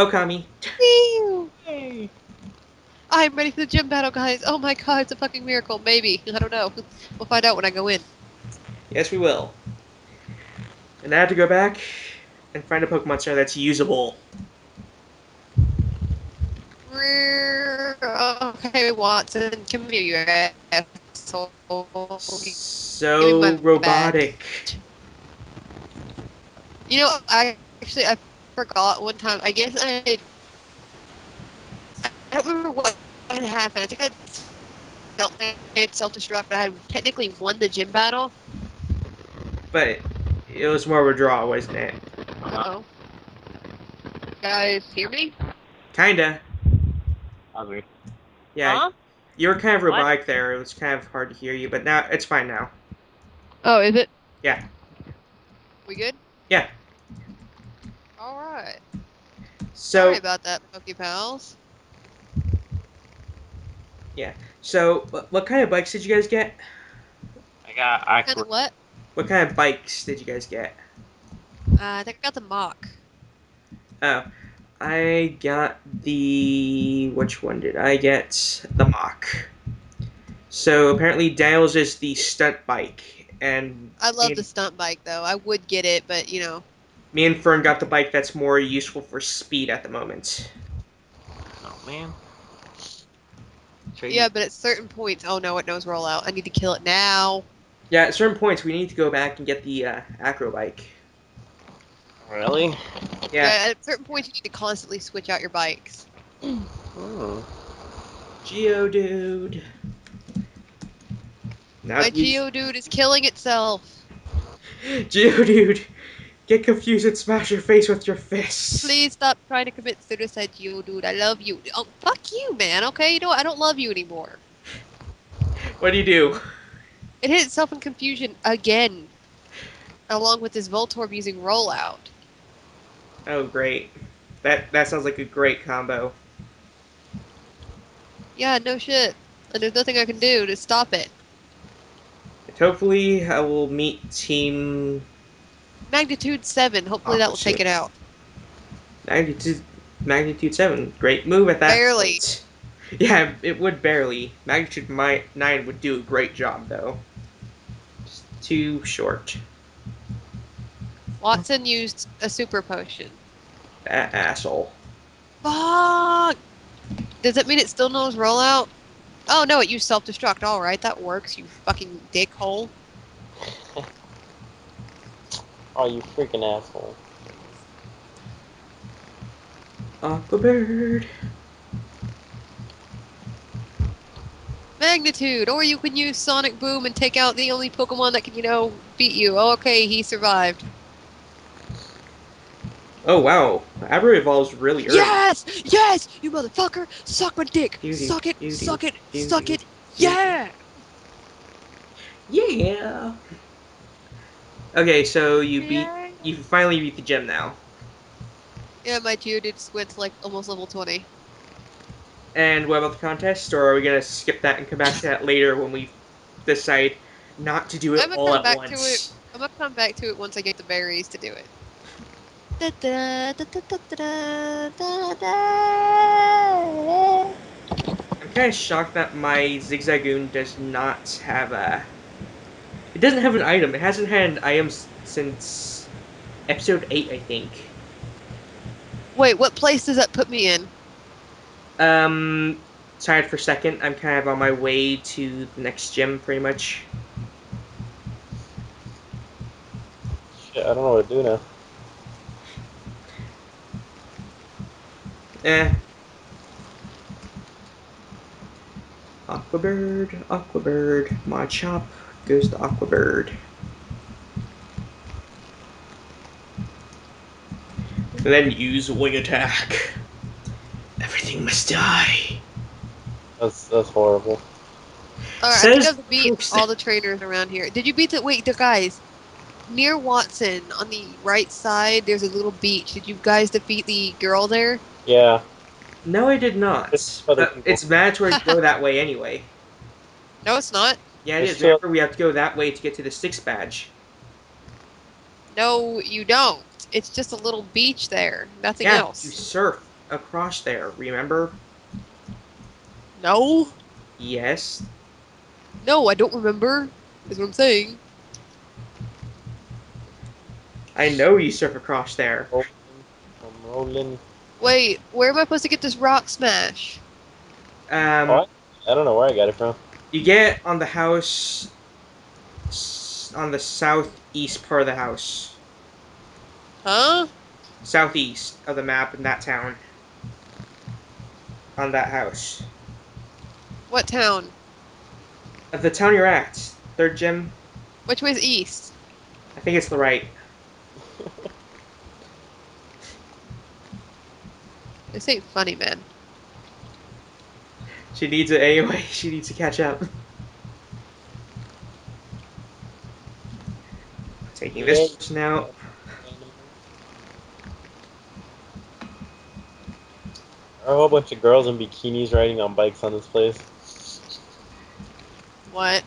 Okami. Yay. I'm ready for the gym battle, guys. Oh my god, it's a fucking miracle. Maybe. I don't know. We'll find out when I go in. Yes, we will. And I have to go back and find a Pokemon Center that's usable. Okay, Watson, come here, you asshole. So Give me my robotic. You know, I actually I forgot one time. I guess I I don't remember what had happened. I think I felt it self-destruct, but I had technically won the gym battle. But it, it was more of a draw, wasn't it? Uh-oh. Guys, hear me? Kinda. Ugly. Yeah. Huh? You were kind of What? robotic there. It was kind of hard to hear you, but now it's fine now. Oh, is it? Yeah. We good? Yeah. All right. So Sorry about that, Poke Pals. Yeah. So what, what kind of bikes did you guys get? I got Kind Aqua. of what? What kind of bikes did you guys get? Uh, I think I got the Mach. Oh, I got the which one did I get? The Mach. So apparently Dale's is the stunt bike, and I love the stunt bike though. I would get it, but you know, me and Fern got the bike that's more useful for speed at the moment. Oh man. Trade yeah. But at certain points, oh no, it knows rollout. I need to kill it now. Yeah, at certain points we need to go back and get the uh, acro bike. Really? Yeah, At certain points, you need to constantly switch out your bikes. Hmm. Geodude. Now My you- Geodude is killing itself. Geodude, get confused and smash your face with your fist. Please stop trying to commit suicide, you dude. I love you. Oh, fuck you, man. Okay, you know what? I don't love you anymore. What do you do? It hit itself in confusion again, along with this Voltorb using rollout. Oh, great. That that sounds like a great combo. Yeah, no shit. And there's nothing I can do to stop it. Hopefully, I will meet Team Magnitude 7. Hopefully oh, that will take it out. Magnitude Magnitude Seven. Great move at that. Barely. point. Yeah, it would barely. Magnitude mi- Nine would do a great job though. Just too short. Watson used a super potion. That asshole. Fuck! Does that mean it still knows rollout? Oh no, it used self destruct. Alright, that works, you fucking dickhole. Oh, you freaking asshole. Aqua Bird. Magnitude! Or you can use Sonic Boom and take out the only Pokemon that can, you know, beat you. Oh, okay, he survived. Oh wow, Abra evolves really early. Yes! Yes! You motherfucker! Suck my dick! Doo-doo, Suck it! doo-doo, Suck it! doo-doo, Suck it! doo-doo. Yeah! Yeah. Okay, so you beat. You finally beat the gym now. Yeah, my dude Geodude went to like almost level 20. And what about the contest? Or are we gonna skip that and come back to that later when we decide not to do it I'm gonna all come at back to once? I'm gonna come back to it once I get the berries to do it. I'm kind of shocked that my Zigzagoon does not have a. It doesn't have an item. It hasn't had an item s- since episode eight, I think. Wait, what place does that put me in? Um, tired for a second. I'm kind of on my way to the next gym, pretty much. Shit, I don't know what to do now. Eh. Aquabird, Aquabird, Machop goes to Aquabird. And then use wing attack. Everything must die. That's that's horrible. Alright, I think I've beat Poopster. all the trainers around here. Did you beat the wait, the guys? Near Watson, on the right side, there's a little beach. Did you guys defeat the girl there? Yeah. No, I did not. It's other Uh, it's mandatory to go that way anyway. No, it's not. Yeah, it It's is. still- Remember, we have to go that way to get to the six badge. No, you don't. It's just a little beach there. Nothing yeah, else. you surf. across there. Remember? No, Yes. no, I don't remember. Is what I'm saying. I know you surf across there. Rolling. I'm rolling. Wait, where am I supposed to get this rock smash? Um, What? I don't know where I got it from. You get on the house on the southeast part of the house, Huh? southeast of the map in that town. On that house, What town? of the town you're at, third gym. Which way's east? I think it's the right. This ain't funny, man. She needs it anyway. She needs to catch up. Taking this person out. There are a whole bunch of girls in bikinis riding on bikes on this place. What?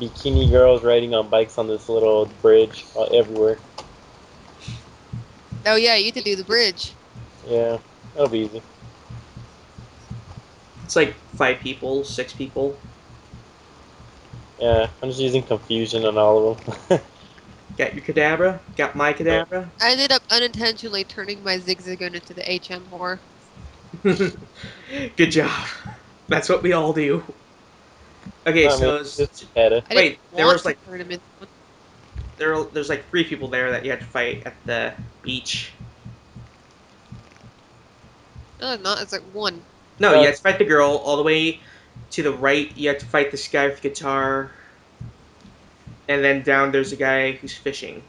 Bikini girls riding on bikes on this little bridge uh, everywhere. Oh yeah, you to do the bridge. Yeah, that'll be easy. It's like five people, six people. Yeah, I'm just using confusion on all of them. Got your Kadabra. Got my Kadabra. I ended up unintentionally turning my zigzagoon into the HM whore. Good job. That's what we all do. Okay, I so mean, it's- just meta. Wait, there was, like- turn him into one. there, there's like three people there that you had to fight at the beach. No, not. It's like one. No, Uh, you have to fight the girl all the way to the right. You have to fight this guy with the guitar, and then down there's a guy who's fishing.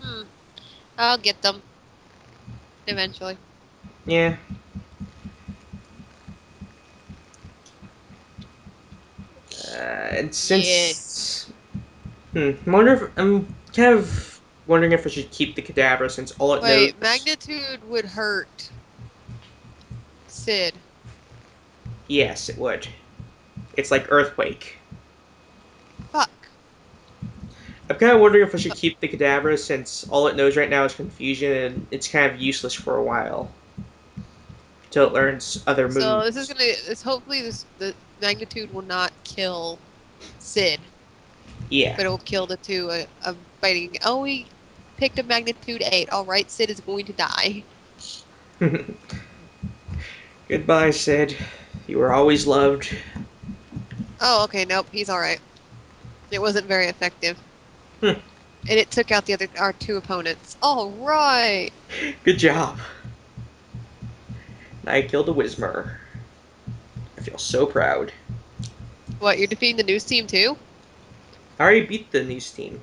Hmm. I'll get them. Eventually. Yeah. Uh, and since hmm, I wonder if I'm kind of wondering if I should keep the Kadabra since all it Wait, knows. magnitude would hurt. Sid. Yes, it would. It's like earthquake. Fuck. I'm kind of wondering if I should keep the Kadabra since all it knows right now is confusion and it's kind of useless for a while. Till it learns other moves. So this is gonna. This hopefully this the magnitude will not kill Sid, Yeah. but it will kill the two uh, of fighting. Oh, we picked a magnitude eight. All right, Sid is going to die. Goodbye, Sid. You were always loved. Oh, okay. Nope, he's all right. It wasn't very effective. Hmm. And it took out the other our two opponents. All right. Good job. I killed a Whismur. I feel so proud. What? You're defeating the news team too? I already beat the news team.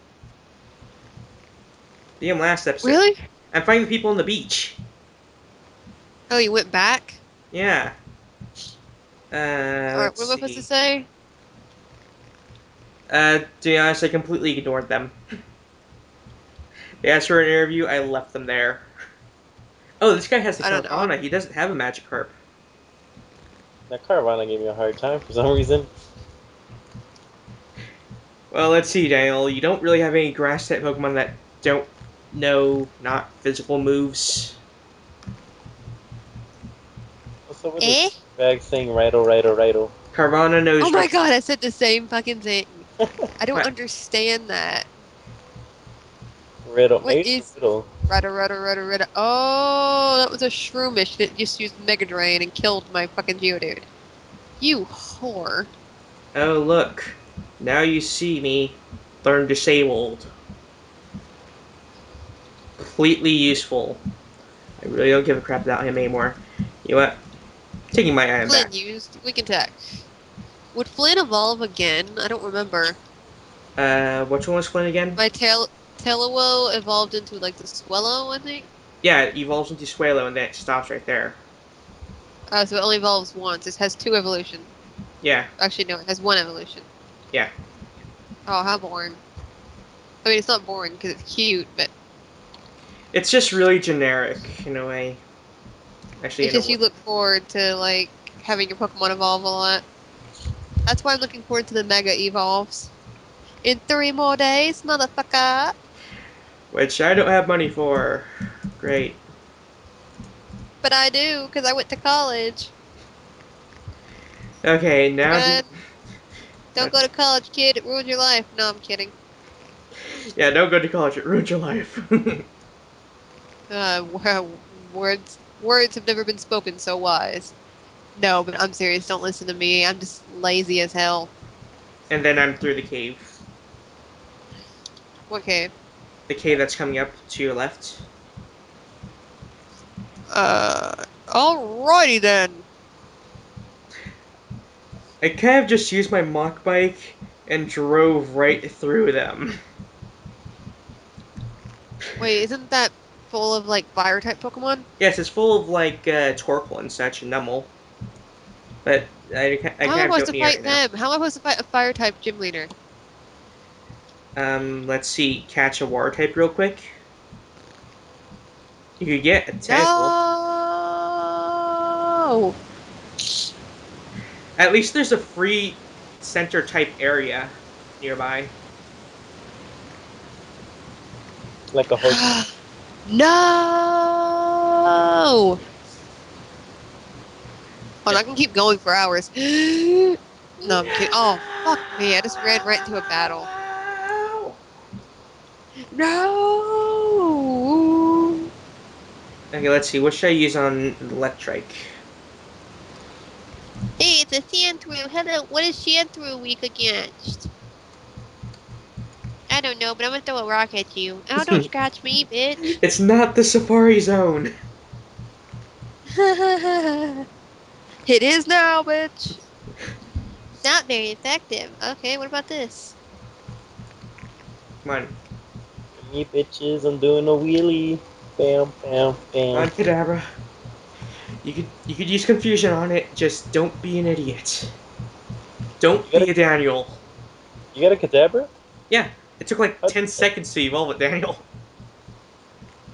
Beat him last episode. Really? I'm fighting the people on the beach. Oh, you went back. Yeah. Uh, all right. What am I supposed to say? Uh, to be honest, I completely ignored them. They asked for an interview, I left them there. Oh, this guy has the I don't know. Carvanha. He doesn't have a magic harp. That Carvanha gave me a hard time for some reason. Well, let's see, Daniel. You don't really have any grass type Pokemon that don't know not physical moves. What's up with Eh? this bag thing? righto, righto, righto? Carvanha knows. Oh my god! I said the same fucking thing. I don't What? understand that. riddle. What Maybe is- it's riddle. Rudda, rudda, rudda, rudda. Oh, that was a shroomish that just used Mega Drain and killed my fucking Geodude. You whore. Oh, look. Now you see me. Learn disabled. Completely useful. I really don't give a crap about him anymore. You know what? Taking my item Flynn back. used. We can tech. Would Flynn evolve again? I don't remember. Uh, which one was Flynn again? My tail Taillow evolved into like the Swellow, I think. Yeah, it evolves into Swellow and then it stops right there. Oh, so it only evolves once. It has two evolution. Yeah, Actually, no, it has one evolution. Yeah. Oh, how boring. I mean, it's not boring because it's cute, but it's just really generic in a way. Actually, it's just you look forward to like having your Pokemon evolve a lot. That's why I'm looking forward to the Mega Evolves. In three more days, motherfucker. which I don't have money for. Great. But I do, because I went to college. Okay, now. Don't go to college, kid. It ruins your life. No, I'm kidding. yeah, don't go to college. It ruins your life. Uh, words words have never been spoken so wise. No, but I'm serious. Don't listen to me. I'm just lazy as hell. and then I'm through the cave. What cave? The cave that's coming up to your left. Uh, alrighty then. I kind of just used my Mach bike and drove right through them. Wait, isn't that full of like fire type Pokemon? Yes, it's full of like uh, Torkoal and such and Numel. But I, ca- I How am I supposed don't to need fight right now. them? How am I supposed to fight a fire type gym leader? Um, let's see, catch a water type real quick. You could get a Tentacool. No. At least there's a free center type area nearby. Like a horse. no. Hold on, I can keep going for hours. no, I'm kidding. Oh, fuck me. I just ran right into a battle. No. Okay, let's see. What should I use on Electrike? Hey, it's a Sandshrew. Hello, what is Sandshrew weak against? I don't know, but I'm gonna throw a rock at you. Oh, don't scratch me, bitch. It's not the Safari Zone. it is now, bitch. Not very effective. Okay, what about this? Come on, Me bitches, I'm doing a wheelie. Bam, bam, bam. on, bam. Kadabra. You could you could use confusion on it. Just don't be an idiot. Don't You gotta- be a Daniel. You got a Kadabra? Yeah, it took like ten seconds to evolve it, Daniel.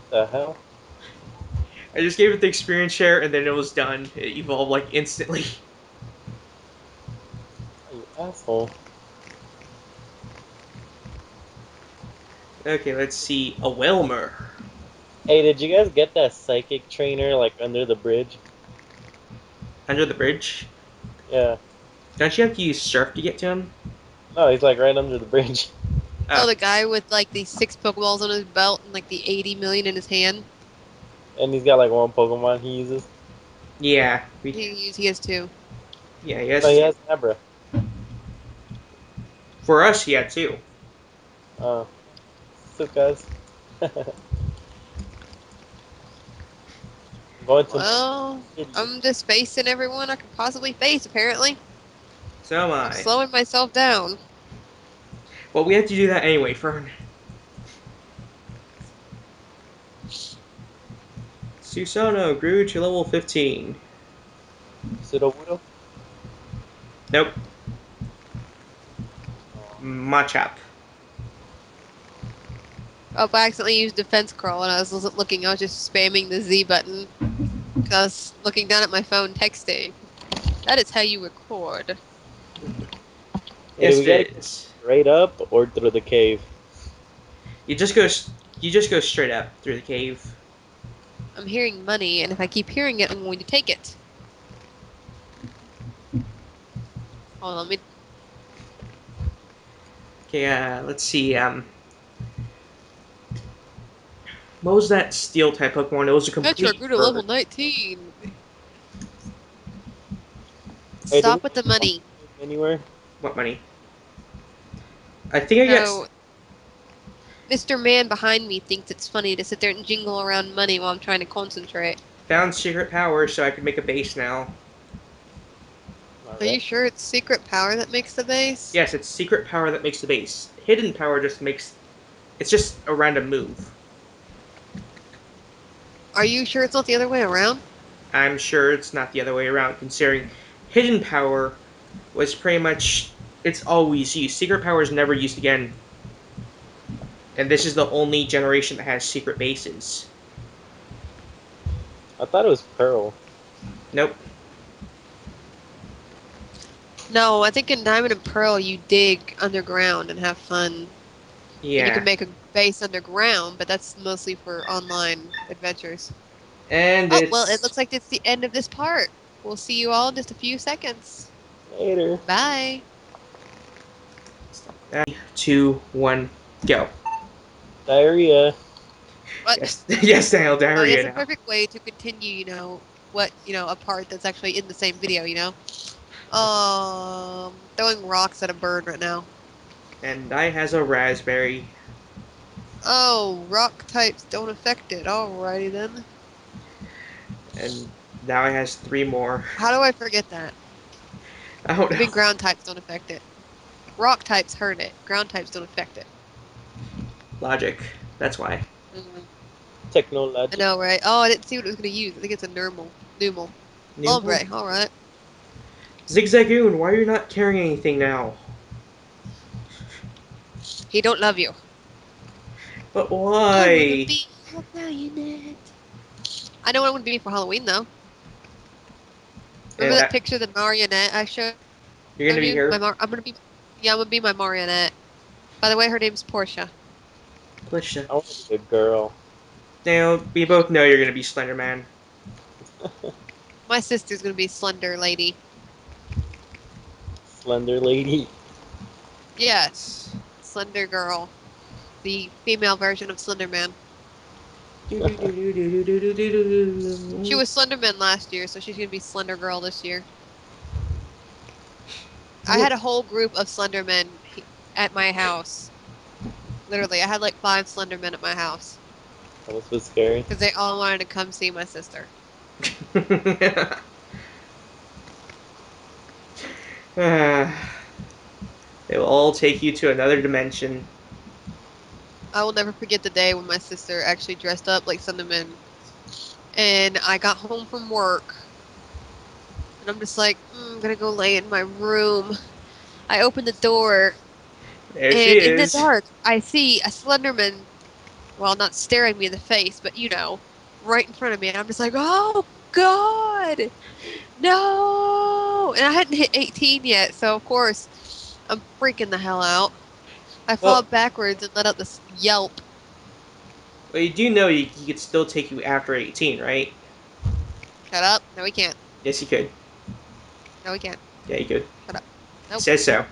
The hell? I just gave it the experience share and then it was done. It evolved like instantly. You asshole. Okay, let's see. A Wilmer. Hey, did you guys get that psychic trainer like under the bridge? Under the bridge. Yeah. Don't you have to use surf to get to him? No, he's like right under the bridge. Oh, Oh. the guy with like the six Pokeballs on his belt and like the 80 million in his hand. And he's got like one Pokemon he uses. Yeah. We, He, he has two. yeah, yes. No, he has oh, Abra. For us, he had two. Oh. So guys. I'm going to Well, I'm just facing everyone I could possibly face, apparently. So am I'm I. slowing myself down. Well, we have to do that anyway, Fern. Susano grew to level 15. Sudowoodo? Nope. Oh. Machop. Oh, I accidentally used defense curl and I was looking. I was just spamming the Z button. 'Cause I was looking down at my phone texting. That is how you record. Yes, do we it get is. Straight up or through the cave? You just go. You just go straight up through the cave. I'm hearing money, and if I keep hearing it, I'm going to take it. Hold on, let me. Okay. Uh, let's see. Um. What was that steel type Pokemon? It was a complete. Petra grew to level 19. Stop do with the money. Anywhere? What money? I think I got. No. Mr. Man behind me thinks it's funny to sit there and jingle around money while I'm trying to concentrate. Found secret power, so I can make a base now. Are you sure it's secret power that makes the base? Yes, it's secret power that makes the base. Hidden power just makes. It's just a random move. Are you sure it's not the other way around? I'm sure it's not the other way around, considering hidden power was pretty much. It's always used. Secret power is never used again. And this is the only generation that has secret bases. I thought it was Pearl. Nope. No, I think in Diamond and Pearl you dig underground and have fun. And you can make a base underground, but that's mostly for online adventures. And Oh it's well, it looks like it's the end of this part. We'll see you all in just a few seconds. Later. Bye. Two, one, go. Diarrhea. What? Yes, yes, Daniel, diarrhea it's a now. perfect way to continue, you know, what, you know, a part that's actually in the same video, you know? Um, throwing rocks at a bird right now. And I has a raspberry. Oh, rock types don't affect it. Alrighty then. And now I has three more. How do I forget that? I don't I mean, know. ground types don't affect it. Rock types hurt it. Ground types don't affect it. Logic. That's why. Mm, I know, right? Oh, I didn't see what it was going to use. I think it's a normal. Numel. Ombre, alright. Zigzagoon, why are you not carrying anything now? He don't love you. But why? be a marionette. I know what I want to be for Halloween, though. Remember Yeah, that picture of the marionette I showed You're gonna be you? here. My mar- I'm gonna be. Yeah, I'm gonna be my marionette. By the way, her name's Portia. Alicia. I want to be a girl. Now, we both know you're gonna be Slender Man. My sister's gonna be Slender Lady. Slender lady. Yes, Slender Girl, the female version of Slender Man. She was Slender Man last year, so she's gonna be Slender Girl this year. I had a whole group of Slendermen at my house. Literally, I had like five Slendermen at my house That was so scary. because they all wanted to come see my sister. Ah. they will all take you to another dimension. I will never forget the day when my sister actually dressed up like Slenderman, and I got home from work, and I'm just like, mm, I'm gonna go lay in my room. I open the door, There and in the dark, I see a Slenderman, well, not staring me in the face, but you know, right in front of me, and I'm just like, oh god, no! And I hadn't hit 18 yet, so of course, I'm freaking the hell out. I fall Well- backwards and let out this yelp. Well, you do know he, he could still take you after 18, right? Shut up. No, we can't. Yes, he could. No, we can't. Yeah, he could. Shut up. It says so.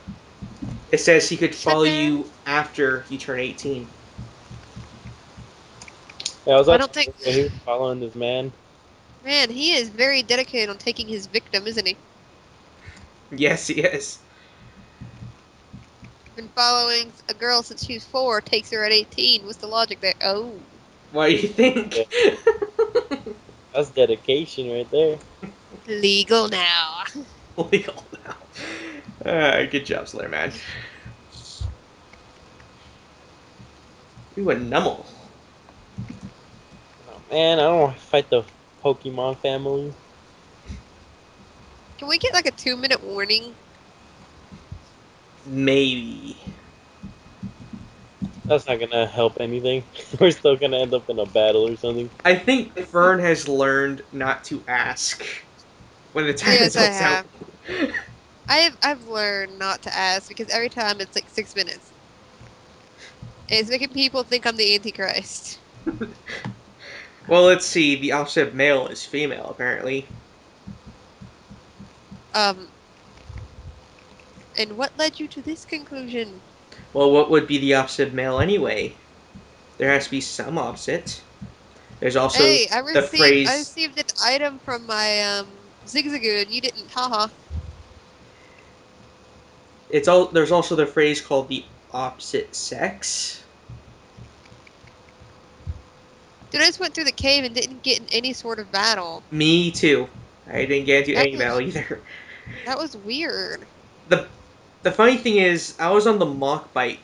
It says he could Shut follow down. you after you turn 18. Yeah, I was I don't think- he was following this man. Man, he is very dedicated on taking his victim, isn't he? Yes, he is. Been following a girl since she was four, takes her at 18. What's the logic there? Oh. What do you think? That's dedication right there. Legal now. Legal now. Uh, good job, Slayer Man. Ooh, a Numel. Oh, man, I don't want to fight the Pokemon family. Can we get like a two minute warning? Maybe. That's not gonna help anything. We're still gonna end up in a battle or something. I think Fern has learned not to ask when the time Yes, is I out. I've I've learned not to ask because every time it's like six minutes. It's making people think I'm the Antichrist. well, let's see. The opposite of male is female, apparently. Um. And what led you to this conclusion? Well, what would be the opposite of male anyway? There has to be some opposite. There's also hey, I the phrase. I received an item from my um Zigzagoon. and You didn't, haha. It's all. There's also the phrase called the opposite sex. Dude, I just went through the cave and didn't get in any sort of battle. Me too. I didn't get into That any was- battle either. That was weird. the The funny thing is, I was on the Mach bike.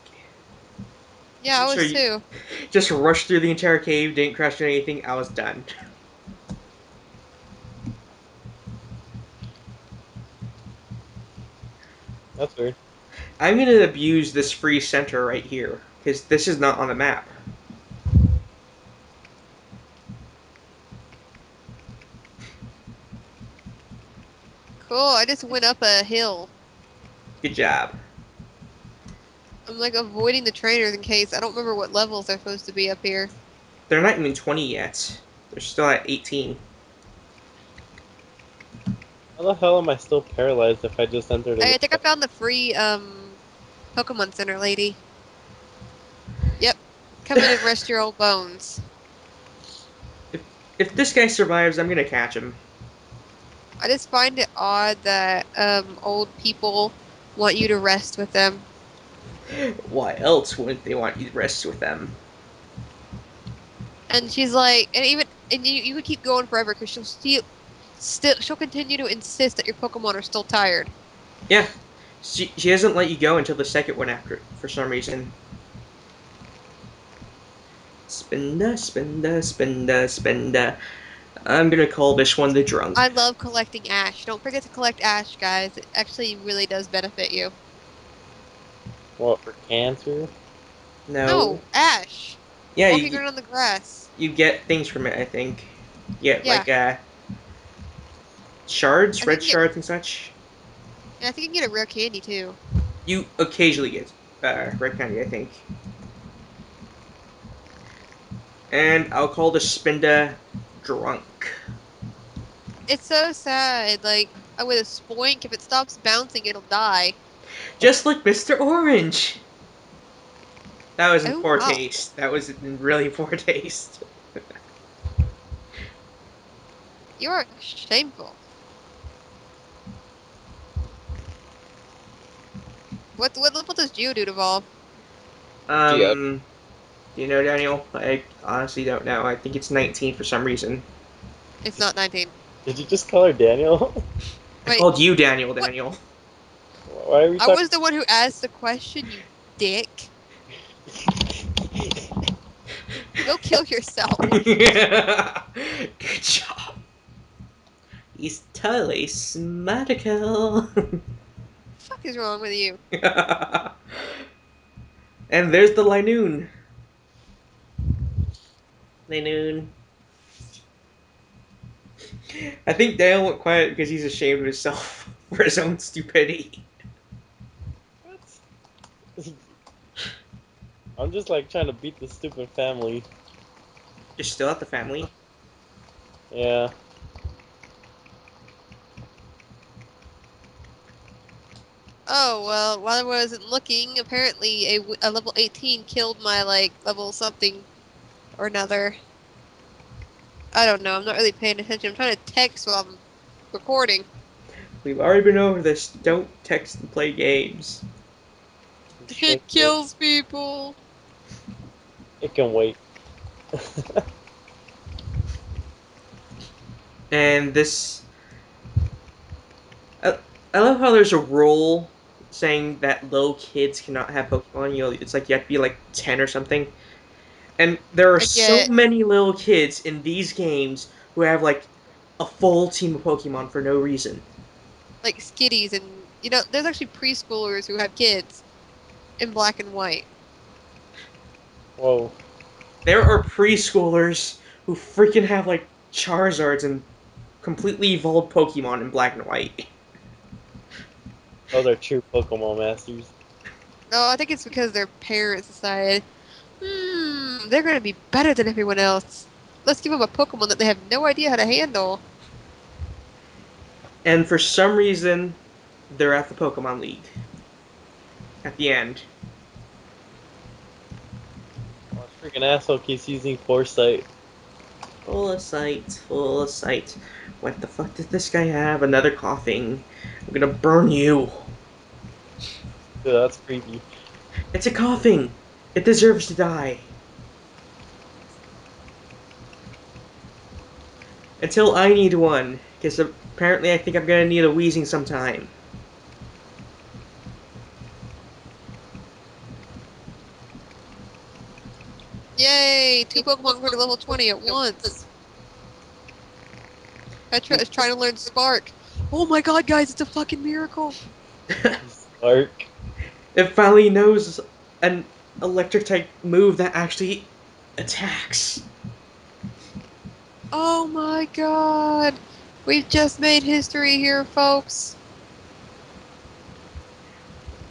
Yeah, I Sure, was you- too. Just rushed through the entire cave, didn't crash into anything. I was done. That's weird. I'm gonna abuse this free center right here because this is not on the map. Cool. I just went up a hill. Good job. I'm like avoiding the trainers in case I don't remember what levels they're supposed to be up here. They're not even 20 yet. They're still at 18. How the hell am I still paralyzed if I just entered a I think I found the free um Pokemon Center lady. Yep. Come in and rest your old bones. If if this guy survives, I'm gonna catch him. I just find it odd that um old people want you to rest with them. Why else wouldn't they want you to rest with them? And she's like, and even and you, you would keep going forever because she'll still still she'll continue to insist that your Pokemon are still tired. Yeah. She, she doesn't let you go until the second one after, for some reason. Spinda, spinda, spinda, spinda. I'm gonna call this one the drunk. I love collecting ash. Don't forget to collect ash, guys. It actually really does benefit you. What for cancer? no. No, ash. Yeah, Walking you, around on the grass. you get things from it, I think. You get, Yeah. like, uh, shards, red shards and such. And I think you can get a rare candy too. You occasionally get uh, red candy, I think. And I'll call the Spinda drunk. It's so sad. Like uh, with a spoink, if it stops bouncing, it'll die. Just like Mr. Orange. That was in Oh, poor wow. taste. That was in really poor taste. You're shameful. What what level does Geodude evolve? Um, do you know, Daniel? I honestly don't know. I think it's 19 for some reason. It's not 19. Did you just call her Daniel? I called you Daniel, What? Daniel. Why are we I was the one who asked the question, you dick. Go kill yourself. Good job. He's totally smartical. fuck is wrong with you? and there's the Linoone. Linoone. I think Dale went quiet because he's ashamed of himself for his own stupidity. What? I'm just like trying to beat the stupid family. You're still at the family. Yeah. Oh well, while I wasn't looking, apparently a, a level 18 killed my like level something or another. I don't know. I'm not really paying attention. I'm trying to text while I'm recording. We've already been over this. Don't text and play games. It kills people. It can wait. And this. I, I love how there's a rule saying that little kids cannot have Pokemon. You know, it's like you have to be like 10 or something. And there are so many little kids in these games who have like a full team of Pokemon for no reason. Like skitties and you know, there's actually preschoolers who have kids in black and white. Whoa. There are preschoolers who freaking have like Charizards and completely evolved Pokemon in black and white. Those are true Pokemon masters. No, I think it's because their parents decided, hmm, they're going to be better than everyone else. Let's give them a Pokemon that they have no idea how to handle. And for some reason, they're at the Pokemon League. At the end. Oh, this freaking asshole keeps using foresight. Full of sight, full of sight. What the fuck did this guy have? Another Koffing. I'm gonna burn you. Dude, that's creepy. It's a Koffing. It deserves to die. Until I need one, because apparently I think I'm gonna need a Weezing sometime. Yay! Two Pokemon grew to level 20 at once. Petra is trying to learn Spark. Oh my god, guys, it's a fucking miracle. Arc. It finally knows an electric type move that actually attacks. Oh my god. We've just made history here, folks.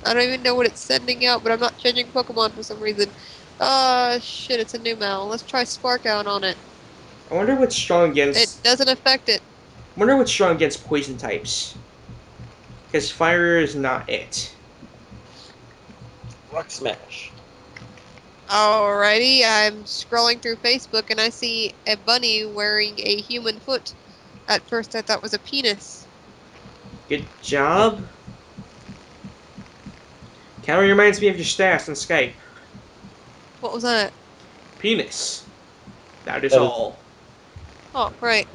I don't even know what it's sending out, but I'm not changing Pokemon for some reason. Uh, shit, it's a Numel. Let's try Spark out on it. I wonder what's strong against... It doesn't affect it. I wonder what's strong against poison types. Because fire is not it. Rock smash. Alrighty, I'm scrolling through Facebook and I see a bunny wearing a human foot. At first, I thought it was a penis. Good job. Kind of reminds me of your stats on Skype. What was that? Penis. That is That is- all. Oh, right.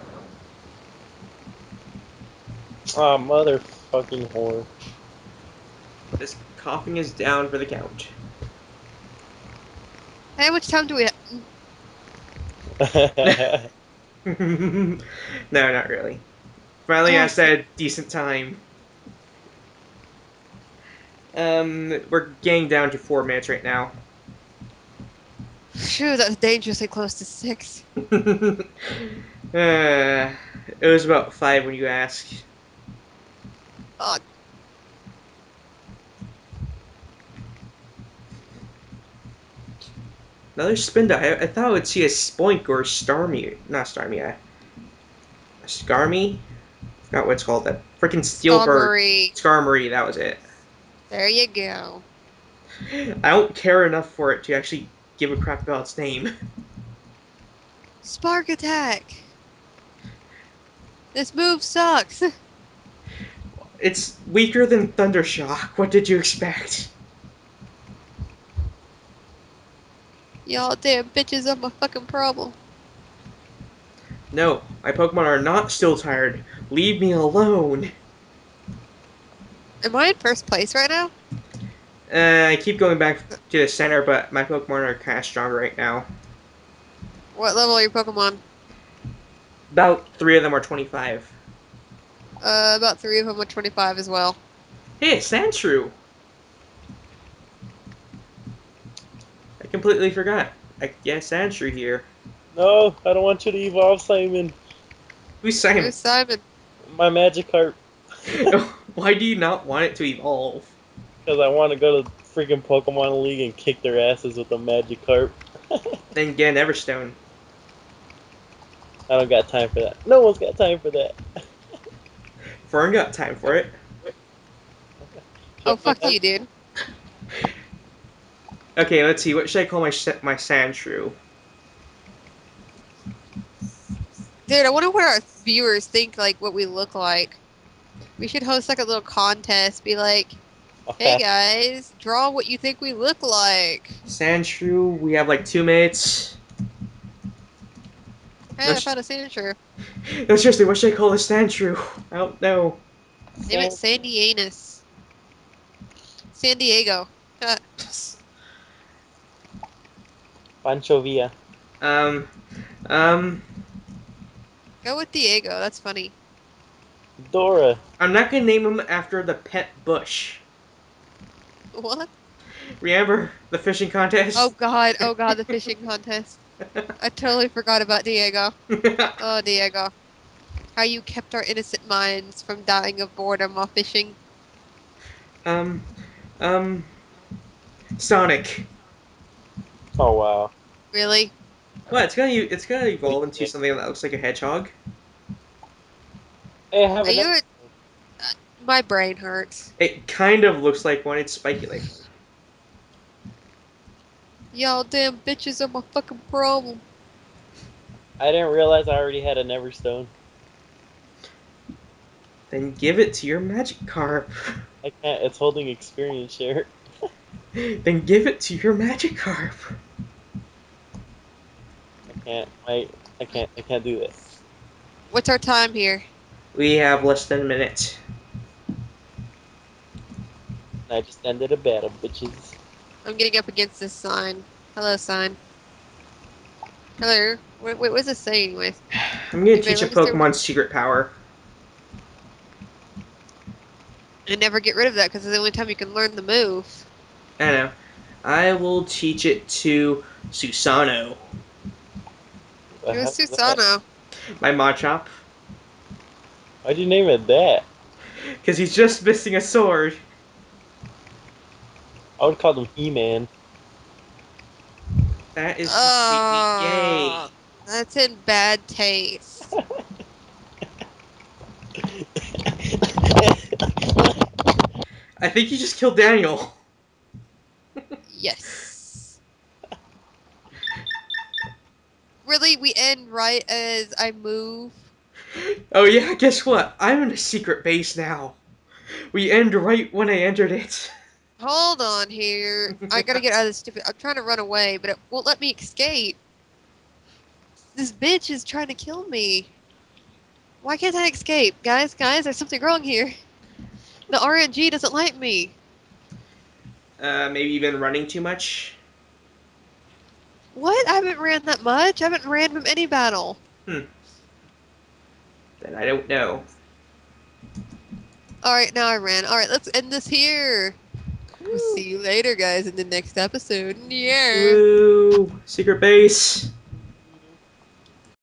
Ah, motherfucking whore. This Koffing is down for the count. Hey, how much time do we have? no, not really. Finally, Oh, I said decent time. Um, we're getting down to four minutes right now. Phew, that was dangerously close to six. uh, it was about five when you asked. Oh, Another Spinda. I, I thought I would see a Spoink or a Starmie. Not Starmie, uh, a, a Skarmy? Forgot what it's called. That freaking Steelbird. Skarmory. Skarmory, that was it. There you go. I don't care enough for it to actually give a crap about its name. Spark attack. This move sucks. It's weaker than Thundershock. What did you expect? Y'all damn bitches are my fucking problem. No, my Pokemon are not still tired. Leave me alone. Am I in first place right now? Uh, I keep going back to the center, but my Pokemon are kind of stronger right now. What level are your Pokemon? About three of them are 25. Uh, about three of them are 25 as well. Hey, Sandshrew! Completely forgot. I guess Sandshrew here. no, I don't want you to evolve, Simon. Who's Simon? Who's Simon? My Magikarp. Why do you not want it to evolve? Because I want to go to the freaking Pokemon League and kick their asses with a Magikarp. Then get an Everstone. I don't got time for that. No one's got time for that. Fern got time for it. Oh, fuck you, dude. Okay, let's see. What should I call my sa- my Sandshrew? Dude, I wonder what our viewers think, like, what we look like. We should host, like, a little contest. Be like, hey, guys, draw what you think we look like. Sandshrew. We have like two mates. Hey, I That's- found a signature. No, seriously, what should I call this Sandshrew? I don't know. Name it Sandy Anus. San Diego. Pancho Villa. Um, um, go with Diego. That's funny. Dora. I'm not gonna name him after the pet bush. What? Remember the fishing contest? Oh, God. Oh, God, the fishing contest. I totally forgot about Diego. Oh, Diego. How you kept our innocent minds from dying of boredom while fishing. um, um, Sonic. Oh wow. Really? What? It's gonna it's gonna evolve into something that looks like a hedgehog. Hey, have Are you a- uh, my brain hurts. It kind of looks like one. It's spiky like. Y'all damn bitches are my fucking problem. I didn't realize I already had an Everstone. Then give it to your Magikarp. I can't. It's holding experience share. then give it to your magic I can't. wait. I can't. I can't do this. What's our time here? We have less than a minute. I just ended a battle, bitches. I'm getting up against this sign. Hello, sign. Hello. Wait, wait what was it saying with? I'm gonna You may teach a register- Pokemon secret power. I never get rid of that because it's the only time you can learn the move. I know. I will teach it to Susano, The was heck? Susano? my Machop, Why'd you name it that? because he's just missing a sword. I would call him He-Man. That is Oh, completely that's in bad taste. I think you just killed Daniel. Yes. Really, we end right as I move. Oh yeah, guess what? I'm in a secret base now. We end right when I entered it. Hold on here. I gotta get out of this stupid. I'm trying to run away, but it won't let me escape. This bitch is trying to kill me. Why can't I escape? Guys, guys, there's something wrong here. The RNG doesn't like me. Uh, maybe you've been running too much. What? I haven't ran that much. I haven't ran from any battle. Hmm. Then I don't know. Alright, now I ran. Alright, let's end this here. We'll see you later, guys, in the next episode. Yeah. Woo! Secret base.